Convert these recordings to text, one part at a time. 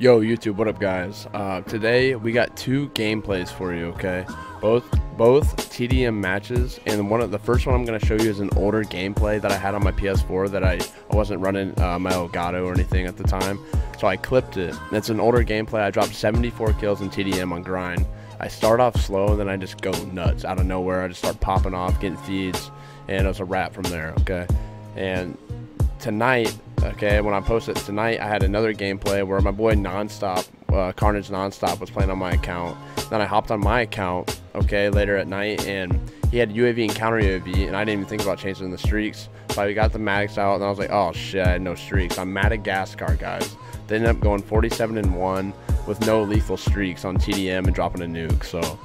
Yo, YouTube, what up, guys? Uh, today we got two gameplays for you. Okay, both both TDM matches, and one of the first one I'm gonna show you is an older gameplay that I had on my PS4 that I, I wasn't running uh, my Elgato or anything at the time, so I clipped it. It's an older gameplay. I dropped 74 kills in TDM on grind. I start off slow, and then I just go nuts out of nowhere. I just start popping off, getting feeds, and it was a wrap from there. Okay, and tonight okay when i posted tonight i had another gameplay where my boy nonstop uh, carnage nonstop was playing on my account then i hopped on my account okay later at night and he had uav and counter uav and i didn't even think about changing the streaks so i got the max out and i was like oh shit i had no streaks i'm madagascar guys they ended up going 47 and 1 with no lethal streaks on tdm and dropping a nuke so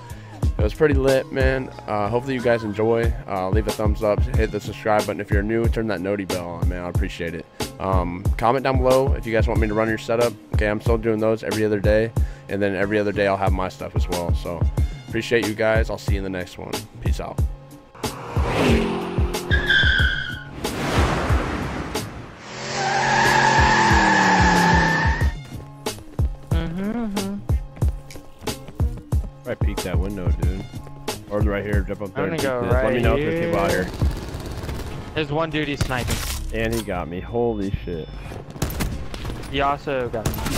it was pretty lit, man. Uh, hopefully you guys enjoy. Uh, leave a thumbs up, hit the subscribe button. If you're new, turn that noti bell on, man. I appreciate it. Um, comment down below if you guys want me to run your setup. Okay, I'm still doing those every other day, and then every other day I'll have my stuff as well. So appreciate you guys. I'll see you in the next one. Peace out. Right, peek that window, dude. Or right here, jump up there. I'm gonna go peek this. Let me right know if there's people out here. here. There's one dude he's sniping. And he got me. Holy shit. He also got me.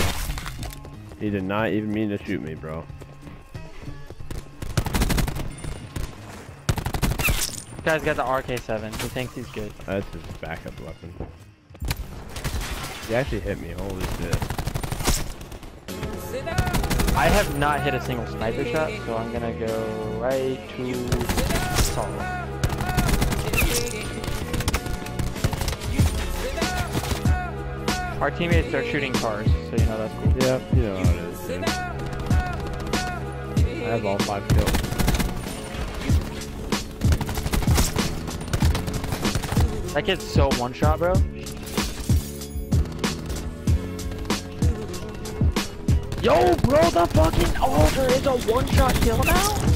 He did not even mean to shoot me, bro. This guy's got the RK7. He thinks he's good. That's his backup weapon. He actually hit me. Holy shit. I have not hit a single sniper shot, so I'm gonna go right to Salt. Our teammates are shooting cars, so you know that's cool. Yep, you know how it is, dude. I have all five kills. That kid's so one shot, bro. Yo, bro, the fucking altar is a one shot kill now?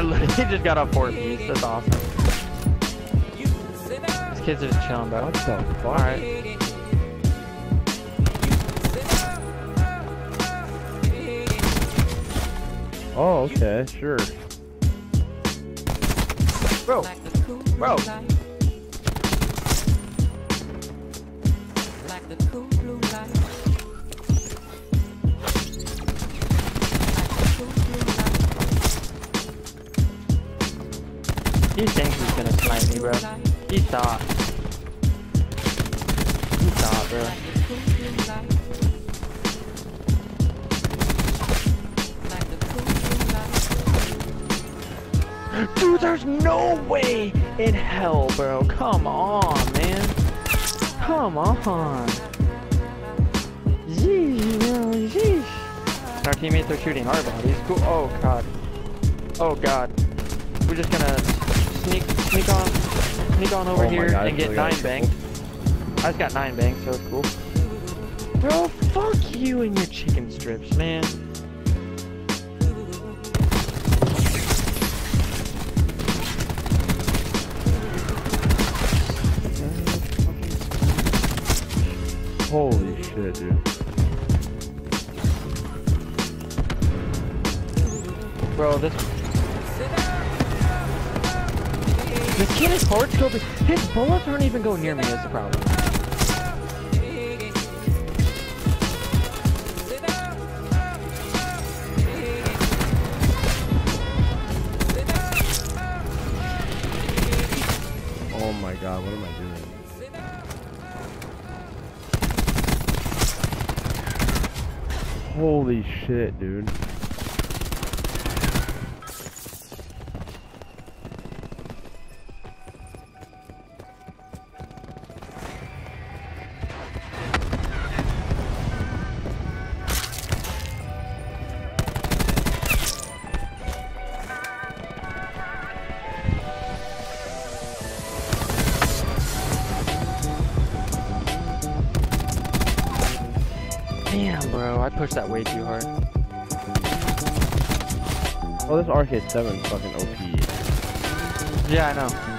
I literally just got a four piece. That's awesome. These kid's are just chilling, bro. What the fuck? Alright. Oh, okay, sure. Bro, bro. He thinks he's gonna snipe me, bro. He thought. He thought, bro. Dude, there's no way in hell, bro. Come on, man. Come on. Jeez, jeez. Our teammates are shooting our bodies. Oh, God. Oh, God. We're just gonna sneak, sneak on, sneak on over Oh here God, and get nine bangs. I just got nine bangs, so it's cool. Bro, fuck you and your chicken strips, man. Holy shit, dude. Bro, this. This kid is hard scoping. His bullets aren't even going near me. Is the problem. Oh my god, what am I doing? Holy shit, dude. Oh, this RK7 is fucking OP. Yeah, I know.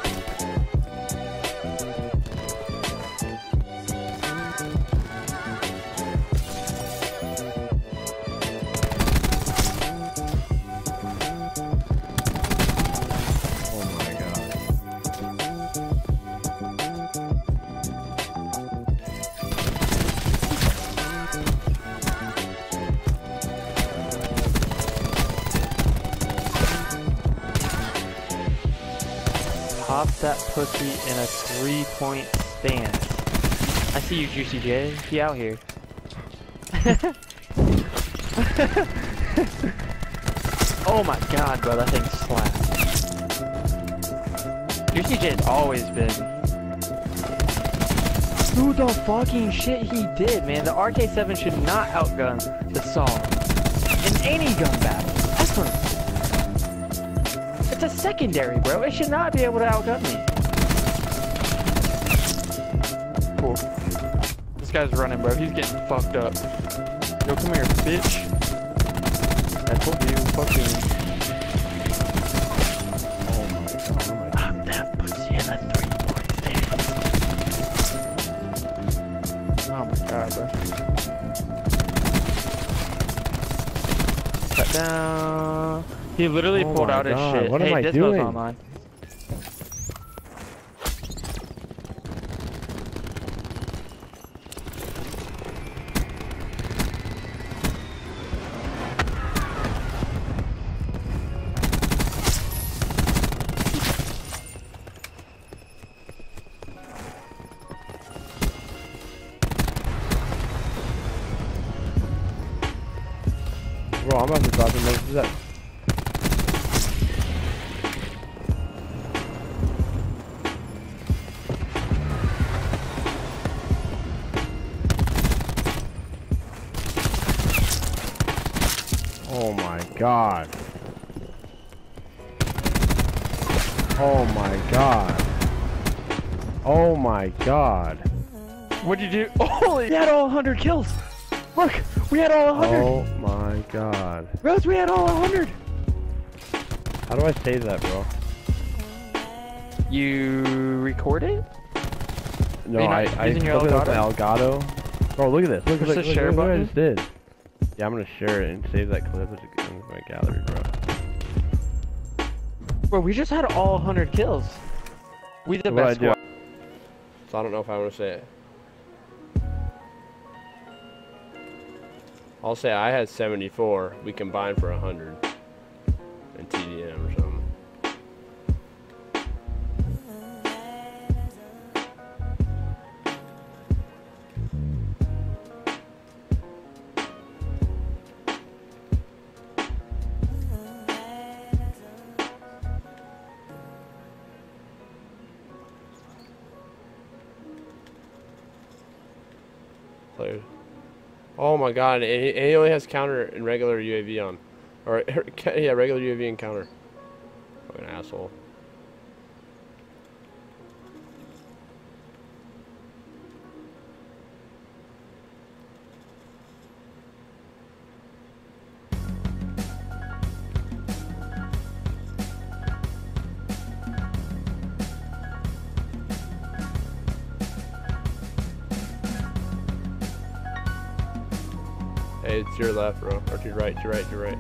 Pop that pussy in a three-point stance. I see you, Juicy J. He out here. oh my god, bro, that thing slaps. Juicy J's always been. Who the fucking shit he did, man? The RK7 should not outgun the Saug in any gun battle. It's a secondary, bro. It should not be able to outgun me. Cool. This guy's running, bro. He's getting fucked up. Yo, come here, bitch. I told you, fucking. He literally Oh pulled out his shit. what am hey, I Dismo's doing? online. God. Oh my god. Oh my god. What'd you do? Holy! We had all 100 kills! Look! We had all 100! Oh my god. Rose, we had all 100! How do I save that, bro? You record it? No, not I, I using your clipped it with my Elgato. Bro, look at this. Look, Push look, the look, share look what I button? just did. Yeah, I'm gonna share it and save that clip as a- in my gallery, bro. Bro, we just had all 100 kills. We did the what best I do- squad. So I don't know if I want to say it. I'll say I had 74. We combined for 100 Oh my god, and he, only has counter and regular UAV on. Or, yeah, regular UAV and counter. Fucking asshole. It's your left, bro. Or to your right, to your right, to your right.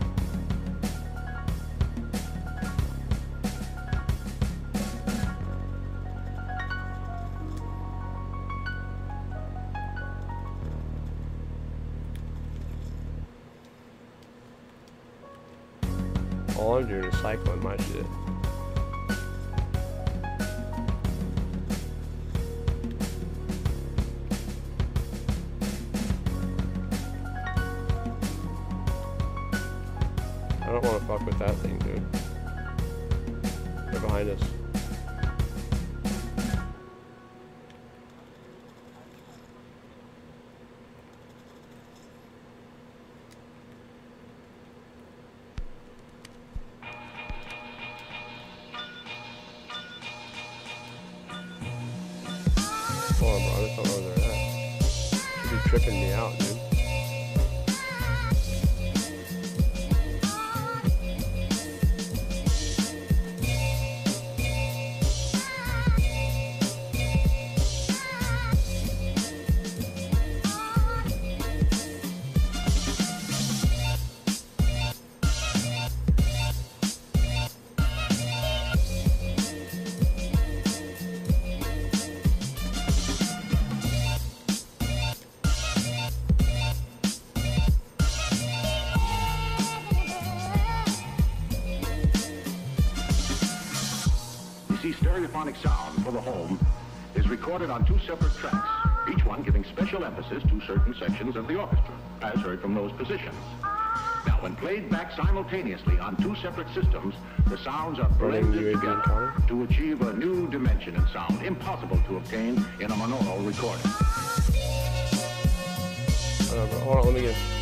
All I'm doing is cycling my shit. Sound for the home is recorded on two separate tracks, each one giving special emphasis to certain sections of the orchestra, as heard from those positions. Now, when played back simultaneously on two separate systems, the sounds are blended together to achieve a new dimension in sound, impossible to obtain in a monaural recording. Hold on, bro. Hold on, let me get.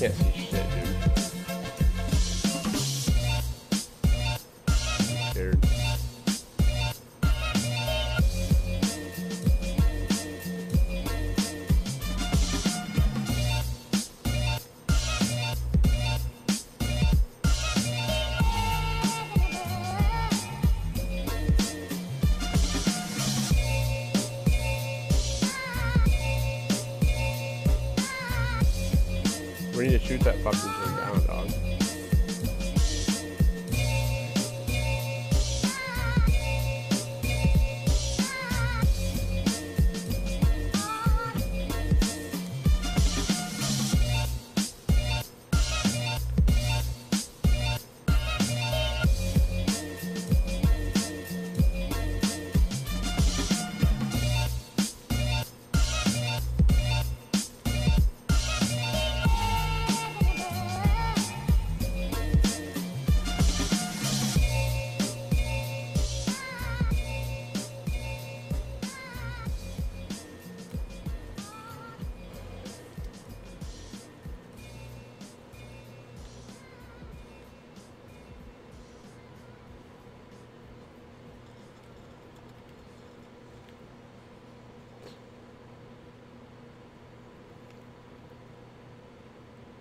Oh, We need to shoot that fucking thing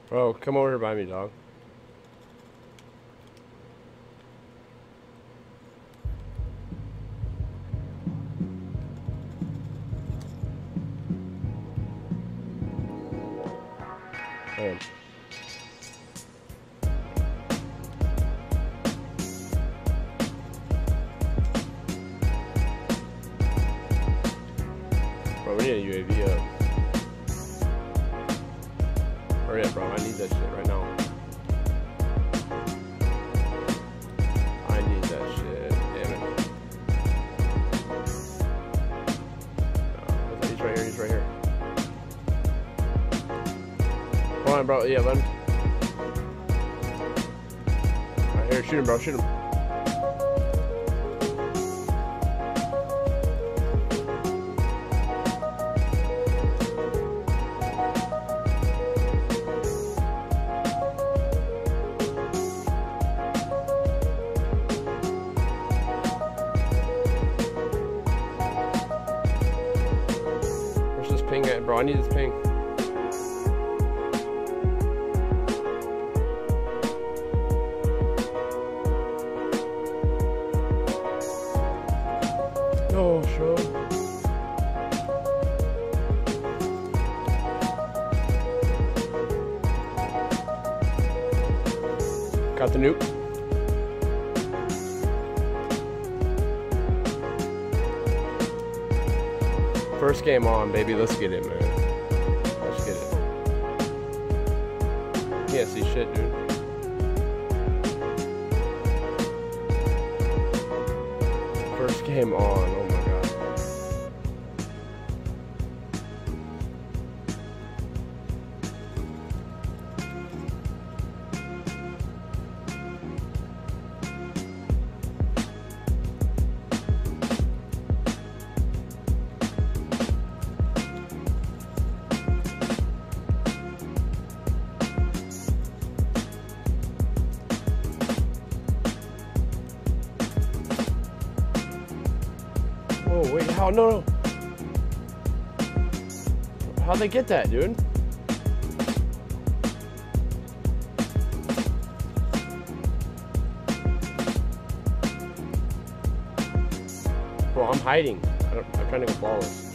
Bro, come over here by me, dog. That shit right now. I need that shit. Damn it. No, he's right here. He's right here. Come on, bro. Yeah, let him. Right here. Shoot him, bro. Shoot him. Bro? I need this ping. No, show. Got the nuke. First game on, baby. Let's get it, man. Let's get it. Can't see shit, dude. First game on. Oh? No, no. How'd they get that, dude? Bro, I'm hiding. I'm trying to go flawless.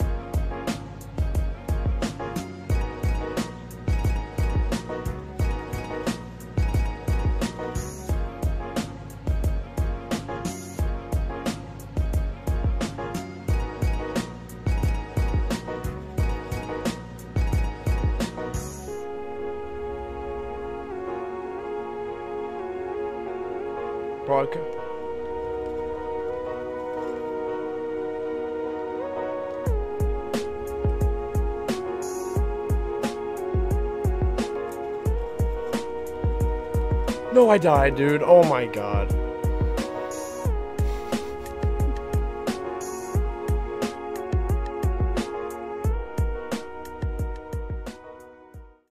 No, I died, dude. Oh my god.